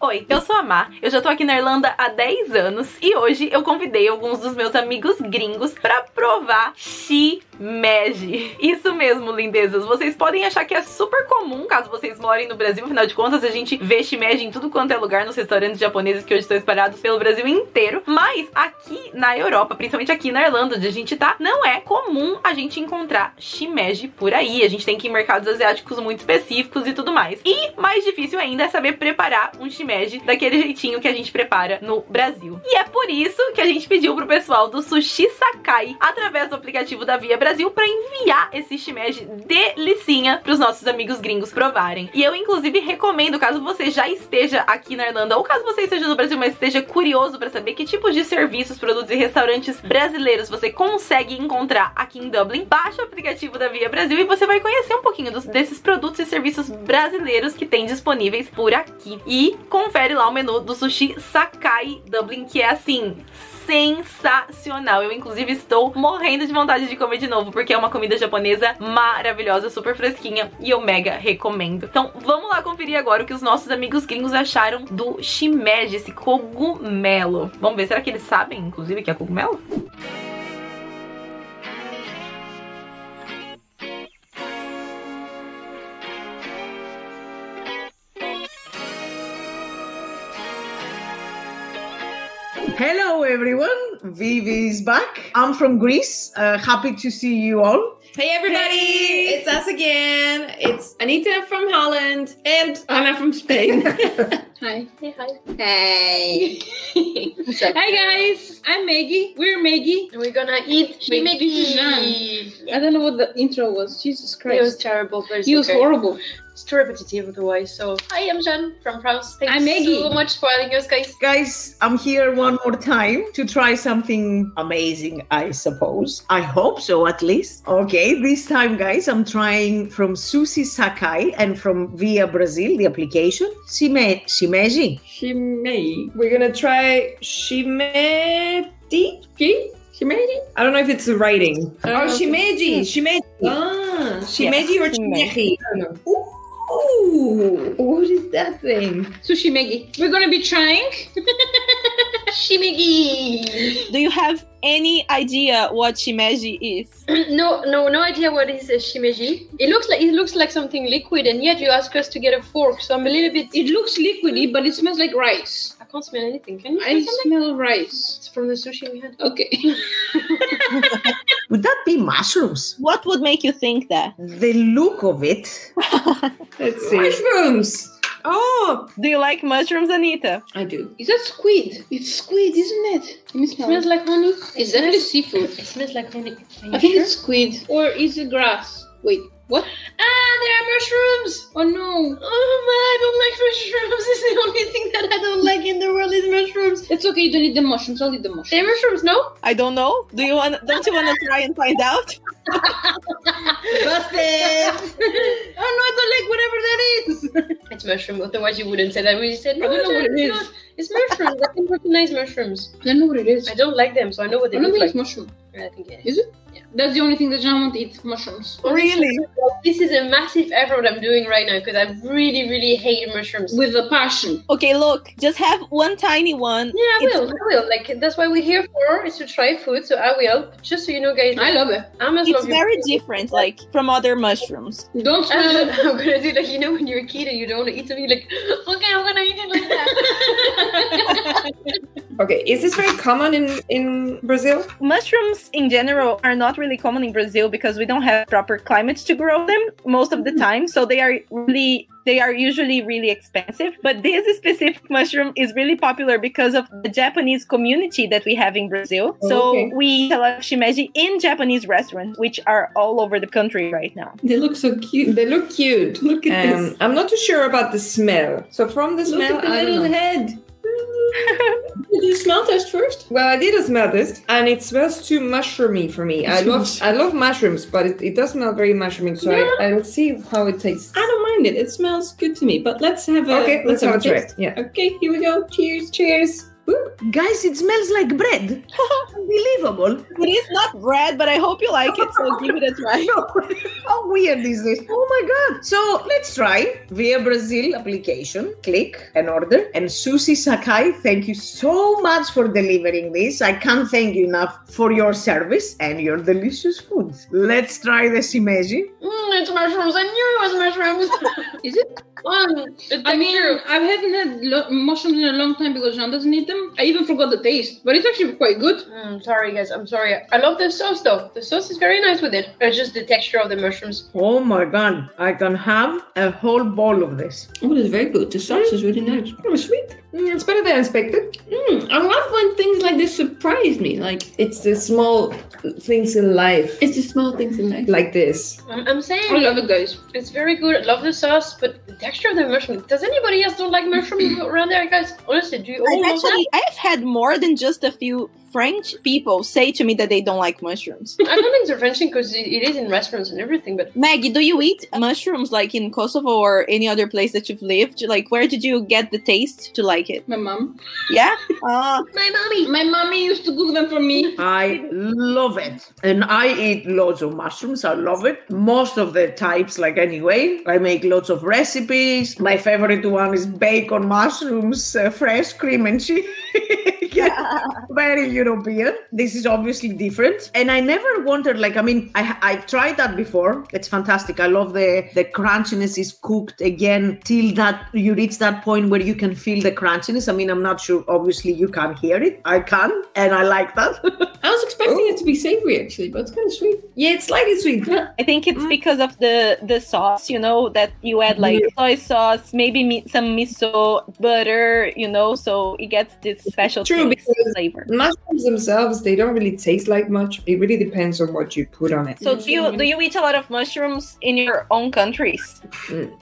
Oi, eu sou a Mar, eu já tô aqui na Irlanda há 10 anos e hoje eu convidei alguns dos meus amigos gringos pra provar shimeji. Isso mesmo, lindezas, vocês podem achar que é super comum caso vocês morem no Brasil, afinal de contas a gente vê shimeji em tudo quanto é lugar nos restaurantes japoneses que hoje estão espalhados pelo Brasil inteiro, mas aqui na Europa, principalmente aqui na Irlanda onde a gente tá, não é comum a gente encontrar shimeji por aí, a gente tem que ir em mercados asiáticos muito específicos e tudo mais. E mais difícil ainda é saber preparar um shimeji daquele jeitinho que a gente prepara no Brasil. E é por isso que a gente pediu pro pessoal do Sushi Sakai, através do aplicativo da Via Brasil, pra enviar esse shimeji delicinha pros nossos amigos gringos provarem. E eu, inclusive, recomendo, caso você já esteja aqui na Irlanda, ou caso você esteja no Brasil, mas esteja curioso pra saber que tipos de serviços, produtos e restaurantes brasileiros você consegue encontrar aqui em Dublin, baixa o aplicativo da Via Brasil e você vai conhecer um pouquinho dos, desses produtos e serviços brasileiros que tem disponíveis por aqui. E confere lá o menu do Sushi Sakai Dublin, que é assim, sensacional. Eu, inclusive, estou morrendo de vontade de comer de novo, porque é uma comida japonesa maravilhosa, super fresquinha, e eu mega recomendo. Então, vamos lá conferir agora o que os nossos amigos gringos acharam do shimeji, esse cogumelo. Vamos ver, será que eles sabem, inclusive, que é cogumelo? Hello, everyone. Vivi is back. I'm from Greece. Uh, happy to see you all. Hey everybody, Hey. it's us again. It's Anita from Holland and Ana from Spain. Hi. Hey, hi. Hey. Hi, guys. I'm Maggie. We're Maggie. We're gonna eat Wait, shimeki. this I don't know what the intro was. Jesus Christ. It was terrible, but it's It was horrible. It's too repetitive otherwise. So, hi, I'm Jeanne from France. Thanks I'm Maggie. so much for having us, guys. Guys, I'm here one more time to try something amazing, I suppose. I hope so, at least. Okay, this time, guys, I'm trying from Sushi Sakai and from Via Brasil, the application, Shime, Shimeji. Shimei. We're gonna try Shimedi. Shimedi? I don't know if it's the writing. I Oh, know if Shimeji. Shimedi. Ah, Shimeji or Shimeji. Shimeji? I don't. Ooh, what is that thing? Sushi Maggie. We're gonna be trying. Shimegi. Do you have any idea what shimeji is? no, no, no idea what is a shimeji. It looks like it looks like something liquid, and yet you ask us to get a fork. So I'm a little bit. It looks liquidy, but it smells like rice. I can't smell anything. Can you I smell smell rice. It's from the sushi we had. Okay. Would that be mushrooms? What would make you think that? The look of it. Let's see. Mushrooms. Oh, Do you like mushrooms, Anita? I do. Is that squid? It's squid, isn't it? Let me It smell. smells like honey. It's definitely seafood. It smells like honey. Are you I think sure? it's squid. Or is it grass? Wait, what? Ah, there are mushrooms. Oh no. Oh my, I don't like mushrooms. It's the only thing that I don't like in the world is mushrooms. It's okay, you don't eat the mushrooms. I'll eat the mushrooms. They're mushrooms, no? I don't know. Do you want? Don't you want to try and find out? Busted! oh no, I don't like whatever that is. It's mushroom. Otherwise, you wouldn't say that. When you said, I no, don't know what it it's is. not. It's mushrooms. I can recognize mushrooms. I don't know what it is. I don't like them, so I know what they I don't look think like. it's mushroom. I think it Is Is it? Yeah. That's the only thing that John won't eat mushrooms. Really? This is a massive effort I'm doing right now because I really, really hate mushrooms. With a passion. Okay, look. Just have one tiny one. yeah, I It's- will. I will. Like that's why we're here for is to try food. So I will. Just so you know, guys. I love it. I'm as It's love you. very different, like from other mushrooms. Don't smell I'm, it. I'm gonna do like you know when you're a kid and you don't want to eat something, you're like okay, I'm gonna eat it like that. Okay, is this very common in in Brazil? Mushrooms in general are not really common in Brazil because we don't have proper climates to grow them most of the time. So they are really they are usually really expensive. But this specific mushroom is really popular because of the Japanese community that we have in Brazil. Oh, So okay. we eat a lot of shimeji in Japanese restaurants, which are all over the country right now. They look so cute. They look cute. Look at Um, this. I'm not too sure about the smell. So from the Look smell, at the I little head. Did you smell test first? Well, I did a smell test, and it smells too mushroomy for me. I love I love mushrooms, but it, it does smell very mushroomy. So Yeah. I, I'll see how it tastes. I don't mind it. It smells good to me. But let's have a Okay, let's have a try. Yeah. Okay, here we go. Cheers. Cheers. Guys, it smells like bread. Unbelievable. It is not bread, but I hope you like it, so give it a try. How weird is this? Oh my god. So let's try via Brasil application. Click and order. And Sushi Sakai, thank you so much for delivering this. I can't thank you enough for your service and your delicious food. Let's try the shimeji. Mm, it's mushrooms. I knew it was mushrooms. Is it? the I mean, texture- I haven't had lo- mushrooms in a long time because Jeanne doesn't eat them. I even forgot the taste, but it's actually quite good. Mm, sorry, guys. I'm sorry. I love the sauce though. The sauce is very nice with it. It's just the texture of the mushrooms. Oh my god. I can have a whole bowl of this. Oh, it's very good. The sauce is really nice. Oh, sweet. Mm, it's better than I expected. Mm, I love when things like this surprise me. Like, It's the small things in life it's the small things in life. like this. I'm, I'm saying I love it, guys. it's very good. I love the sauce, but the texture of the mushroom. Does anybody else don't like mushroom around there, guys? Honestly, do you all I've love that? actually I've had more than just a few French people say to me that they don't like mushrooms. I don't think it's a French because it, it is in restaurants and everything, but Maggie, do you eat mushrooms like in Kosovo or any other place that you've lived? Like, where did you get the taste to like it? My mom. Yeah. Uh, my mommy. My mommy used to cook them for me. I love it. And I eat lots of mushrooms. I love it. Most of the types, like anyway, I make lots of recipes. My favorite one is bacon, mushrooms, uh, fresh cream and cheese. yeah. Very European. This is obviously different. And I never wondered, like, I mean, I, I've tried that before. It's fantastic. I love the, the crunchiness is cooked again till that you reach that point where you can feel the crunchiness. I mean, I'm not sure. Obviously, you can't hear it. I can. And I like that. I was expecting it to be oh. savory actually, but it's kind of sweet. Yeah, it's slightly sweet. I think it's mm. because of the the sauce, you know, that you add like soy sauce, maybe mi- some miso, butter, you know, so it gets this special True, taste because- flavor. Mushrooms themselves, they don't really taste like much. It really depends on what you put on it. So do you do you eat a lot of mushrooms in your own countries?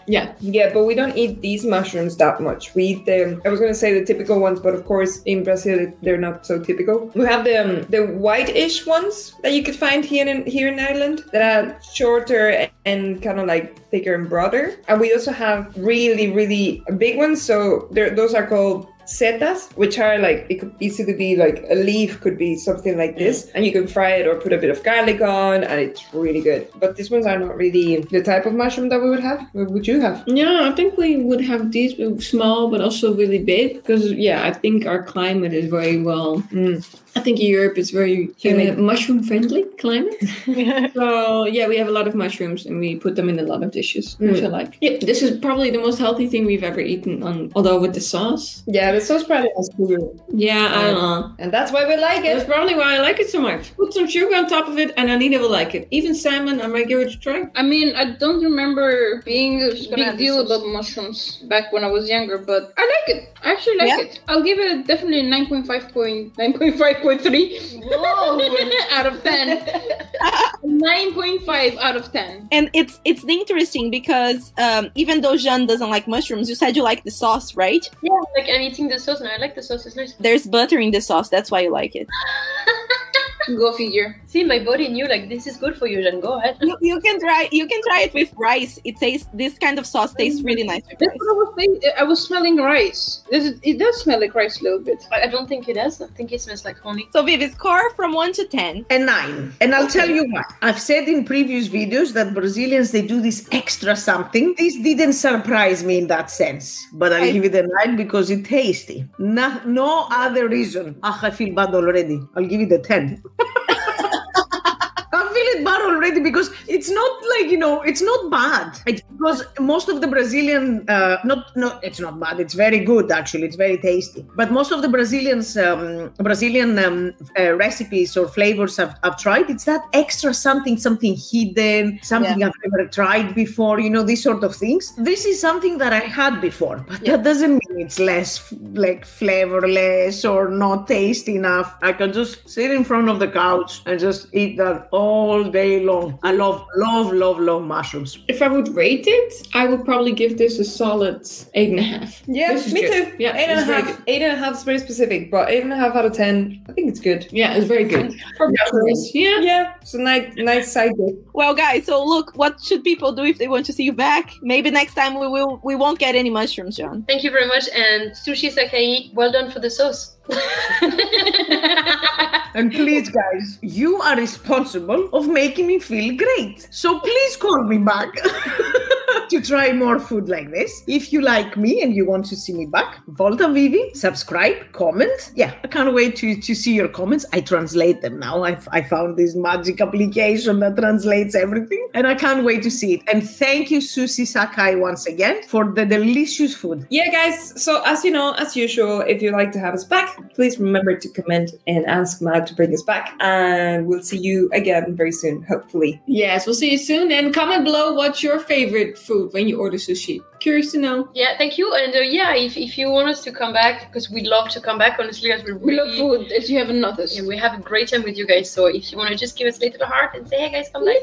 Yeah, yeah, but we don't eat these mushrooms that much. We eat them. I was gonna say the typical ones, but of course in Brazil they're not so typical. We have the um, the white-ish ones that you could find here in here in Ireland that are shorter and kind of like thicker and broader. And we also have really really big ones. So they're, those are called setas, which are like it could easily be like a leaf could be something like this, and you can fry it or put a bit of garlic on, and it's really good. But these ones are not really the type of mushroom that we would have. What would you have? Yeah, I think we would have these uh, small but also really big because yeah, I think our climate is very well. Mm. I think Europe is very uh, mushroom friendly climate. so yeah, we have a lot of mushrooms and we put them in a lot of dishes, which I like. Yeah, this is probably the most healthy thing we've ever eaten. On although with the sauce, Yeah, the sauce probably has sugar, yeah, I don't know. and that's why we like it. That's probably why I like it so much. Put some sugar on top of it, and Anita will like it. Even salmon, I might give it a try. I mean, I don't remember being a big deal about mushrooms back when I was younger, but I like it. I actually like Yeah? it. I'll give it definitely 9.5 point, 9.5.3 out of 10. 9.5 out of 10. And it's it's interesting because um, even though Jeanne doesn't like mushrooms, you said you like the sauce, right? Yeah, like I'm eating the sauce and I like the sauce. It's nice. There's butter in the sauce, that's why you like it. Go figure. See, my body knew like this is good for you. Then go ahead. You, you can try you can try it with rice. It tastes this kind of sauce tastes really nice with That's rice. what I was saying. I was smelling rice. This It does smell like rice a little bit. I I don't think it does. I think it smells like honey. So Viv, score from one to ten. a nine. And I'll tell you why. I've said in previous videos that Brazilians they do this extra something. This didn't surprise me in that sense, but I'll I- give it a nine because it's tasty. No, no other reason. Ah, I feel bad already. I'll give it a ten. It bad already because it's not like you know it's not bad. It's because most of the Brazilian uh, not no it's not bad. It's very good actually. It's very tasty. But most of the Brazilians um, Brazilian um, uh, recipes or flavors I've, I've tried, it's that extra something something hidden, something I've never tried before. You know these sort of things. This is something that I had before, but that doesn't mean it's less like flavorless or not tasty enough. I can just sit in front of the couch and just eat that all day long. I love, love, love, love mushrooms. If I would rate it, I would probably give this a solid eight and a half. Yeah, This is me good. too. Yeah, eight and a it's very half. Eight and a half is very specific, but eight and a half out of ten, I think it's good. Yeah, it's very good. For mushrooms, yeah. Yeah, it's a nice, nice side dish. Well, guys, so look, what should people do if they want to see you back? Maybe next time we will we won't get any mushrooms, John. Thank you very much. And sushi sakai, well done for the sauce. And please, guys, you are responsible of making me feel great. So please call me back to try more food like this. If you like me and you want to see me back, Volta Vivi, subscribe, comment. Yeah, I can't wait to, to see your comments. I translate them now. I've, I found this magic application that translates everything, and I can't wait to see it. And thank you, Sushi Sakai, once again for the delicious food. Yeah, guys. So as you know, as usual, if you'd like to have us back, please remember to comment and ask Matt to bring us back. And we'll see you again very soon, hopefully. Yes, we'll see you soon. And comment below what's your favorite food when you order sushi. Curious to know. Yeah, thank you. And uh, yeah, if, if you want us to come back, because we'd love to come back, honestly, as we We love really- food, as you haven't noticed. Yeah, we have a great time with you guys. So if you want to just give us a little heart and say, hey guys, come back,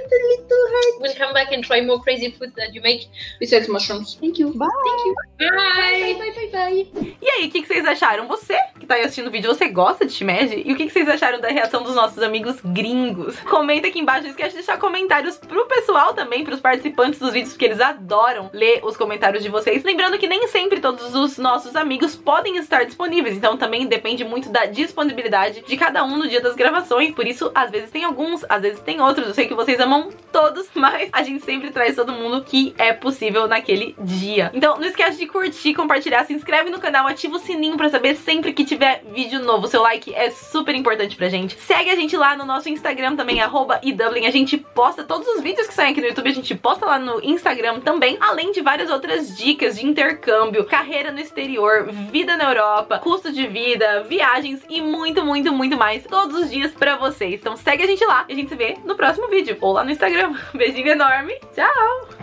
we'll come back and try more crazy food that you make. Besides mushrooms. Thank you. Bye. Thank you. Bye. Bye, bye, bye, bye. E aí, o que, que vocês acharam? Você que tá aí assistindo o vídeo, você gosta de shimeji? E o que, que vocês acharam da reação dos nossos amigos gringos? Comenta aqui embaixo, não esquece de deixar comentários pro pessoal também, pros participantes dos vídeos, porque eles adoram ler os comentários de vocês. Lembrando que nem sempre todos os nossos amigos podem estar disponíveis, então também depende muito da disponibilidade de cada um no dia das gravações. Por isso, às vezes tem alguns, às vezes tem outros. Eu sei que vocês amam todos, mas a gente sempre traz todo mundo que é possível naquele dia. Então, não esquece de curtir, compartilhar, se inscreve no canal, ativa o sininho pra saber sempre que tiver vídeo novo. Seu like é super importante pra gente. Segue a gente lá no nosso Instagram também, arroba. A gente posta todos os vídeos que saem aqui no YouTube, a gente posta lá no Instagram também, além de várias outras dicas de intercâmbio, carreira no exterior, vida na Europa, custo de vida, viagens e muito, muito, muito mais todos os dias pra vocês. Então segue a gente lá e a gente se vê no próximo vídeo ou lá no Instagram. Beijinho enorme, tchau!